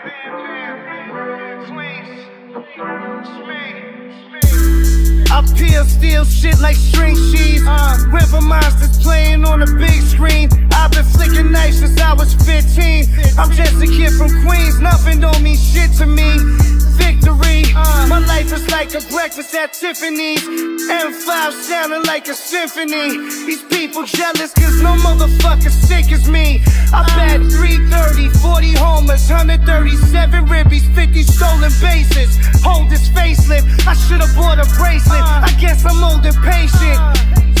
I peel steel shit like string cheese. Uh, River monsters playing on the big screen. I've been flicking knives since I was 15. I'm just a kid from Queens, nothing don't mean shit to me. Victory, my life is like a breakfast at Tiffany's. M5 sounding like a symphony. These people jealous cause no motherfucker sick as me. I bet 330, 40 homers, 137 ribbies, 50 stolen bases. Hold this facelift, I should've bought a bracelet. Uh. I guess I'm old and patient. Uh.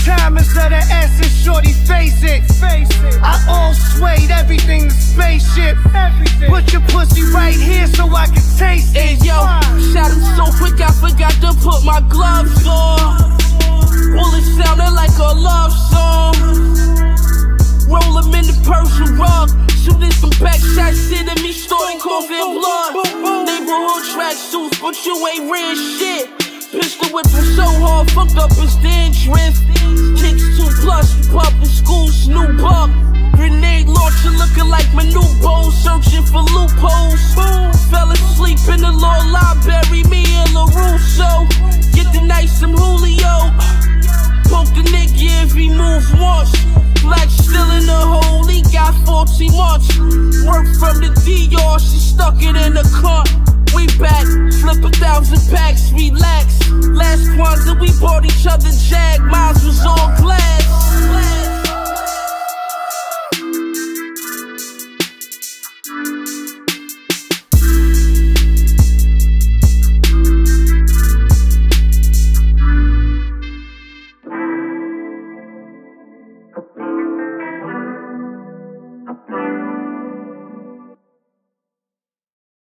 Time is of the essence, shorty, face it. Face it. I all swayed everything to spaceship. Put your pussy right here so I can taste Hey it. yo, Suits, but you ain't real shit. Pistol whipping so hard, fucked up his dandruff. Kicks two plus, public school, Snoop Buck. Grenade launcher looking like my new bowl, searching for loopholes. Fell asleep in the law library, me and LaRusso. Get the night some Julio. Poke the nigga if he moves once. Black still in the hole, he got 14 months. Work from the DR, she stuck it in the car we back. Flip a thousand packs, relax. Last Kwanzaa, we bought each other Jag. Mine was all glass. glass. Thank